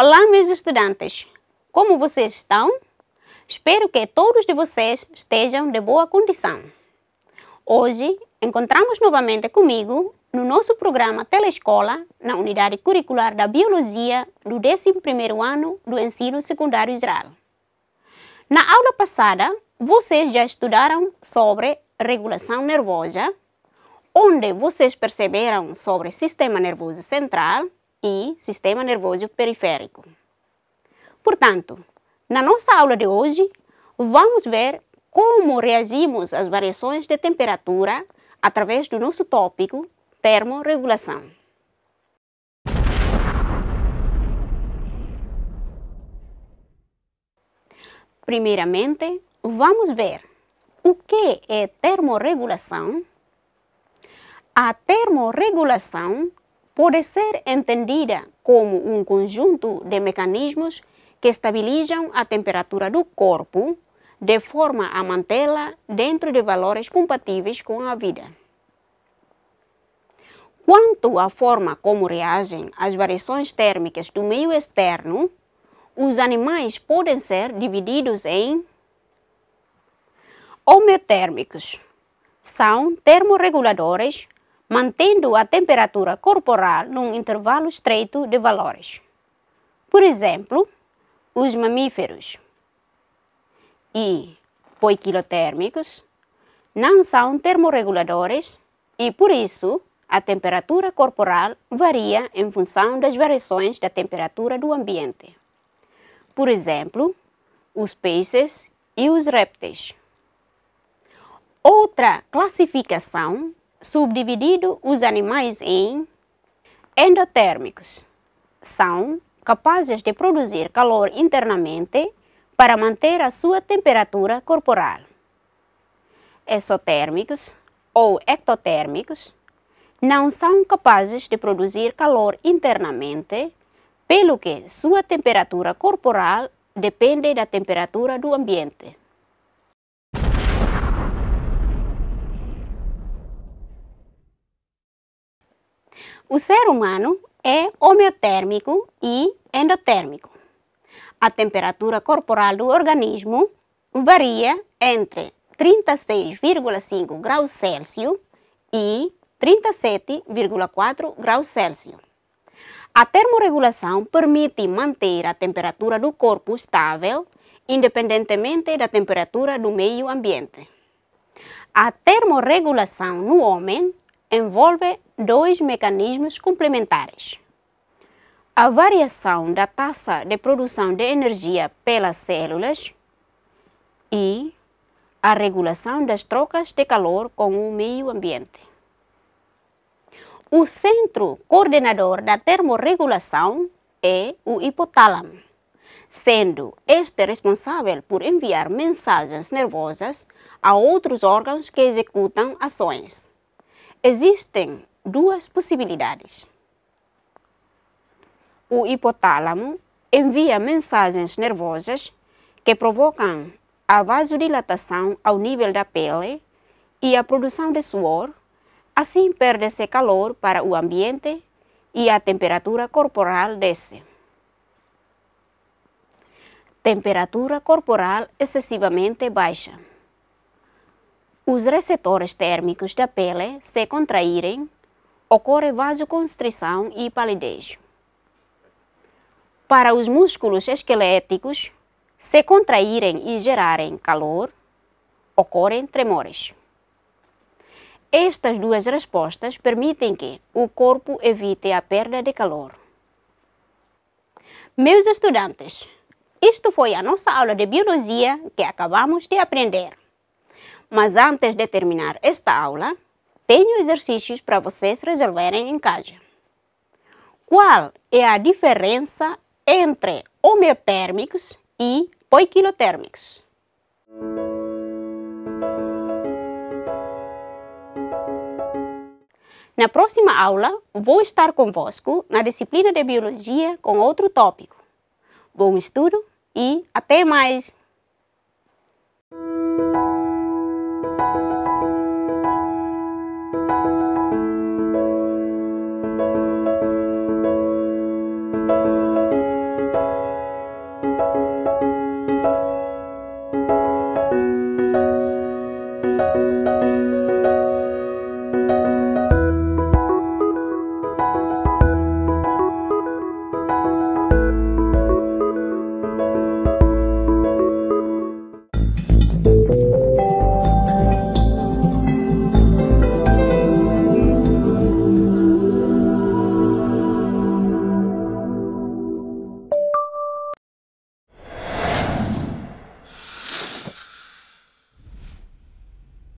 Olá, meus estudantes! Como vocês estão? Espero que todos de vocês estejam de boa condição. Hoje encontramos novamente comigo no nosso programa Telescola, na unidade curricular da Biologia do 11º ano do ensino secundário geral. Na aula passada, vocês já estudaram sobre regulação nervosa, onde vocês perceberam sobre sistema nervoso central e sistema nervoso periférico. Portanto, na nossa aula de hoje, vamos ver como reagimos às variações de temperatura através do nosso tópico termorregulação. Primeiramente, vamos ver o que é termorregulação. A termorregulação pode ser entendida como um conjunto de mecanismos que estabilizam a temperatura do corpo de forma a mantê-la dentro de valores compatíveis com a vida. Quanto à forma como reagem às variações térmicas do meio externo, os animais podem ser divididos em homeotérmicos. São termorreguladores, mantendo a temperatura corporal num intervalo estreito de valores. Por exemplo, os mamíferos. E poiquilotérmicos não são termorreguladores e, por isso, a temperatura corporal varia em função das variações da temperatura do ambiente. Por exemplo, os peixes e os répteis. Outra classificação subdividido os animais em endotérmicos. São capazes de produzir calor internamente para manter a sua temperatura corporal. Exotérmicos ou ectotérmicos não são capazes de produzir calor internamente, pelo que sua temperatura corporal depende da temperatura do ambiente. O ser humano é homeotérmico e endotérmico. A temperatura corporal do organismo varia entre 36,5 graus Celsius e 37,4 graus Celsius. A termorregulação permite manter a temperatura do corpo estável, independentemente da temperatura do meio ambiente. A termorregulação no homem envolve dois mecanismos complementares. A variação da taxa de produção de energia pelas células e a regulação das trocas de calor com o meio ambiente. O centro coordenador da termorregulação é o hipotálamo, sendo este responsável por enviar mensagens nervosas a outros órgãos que executam ações. Existem duas possibilidades. O hipotálamo envia mensagens nervosas que provocam a vasodilatação ao nível da pele e a produção de suor Assim perde-se calor para o ambiente e a temperatura corporal desce. Temperatura corporal excessivamente baixa. Os receptores térmicos da pele se contraírem, ocorre vasoconstrição e palidez. Para os músculos esqueléticos se contraírem e gerarem calor, ocorrem tremores. Estas duas respostas permitem que o corpo evite a perda de calor. Meus estudantes, isto foi a nossa aula de biologia que acabamos de aprender. Mas antes de terminar esta aula, tenho exercícios para vocês resolverem em casa. Qual é a diferença entre homeotérmicos e poiquilotérmicos? Na próxima aula, vou estar convosco na disciplina de Biologia com outro tópico. Bom estudo e até mais!